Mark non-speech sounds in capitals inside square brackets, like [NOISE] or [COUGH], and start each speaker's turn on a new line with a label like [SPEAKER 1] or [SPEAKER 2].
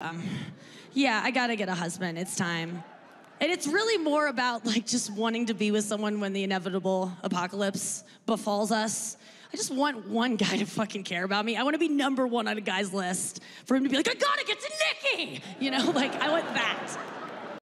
[SPEAKER 1] Um, yeah, I gotta get a husband. It's time. And it's really more about like just wanting to be with someone when the inevitable apocalypse befalls us. I just want one guy to fucking care about me. I want to be number one on a guy's list for him to be like, I gotta get to Nikki. You know, [LAUGHS] like I want that.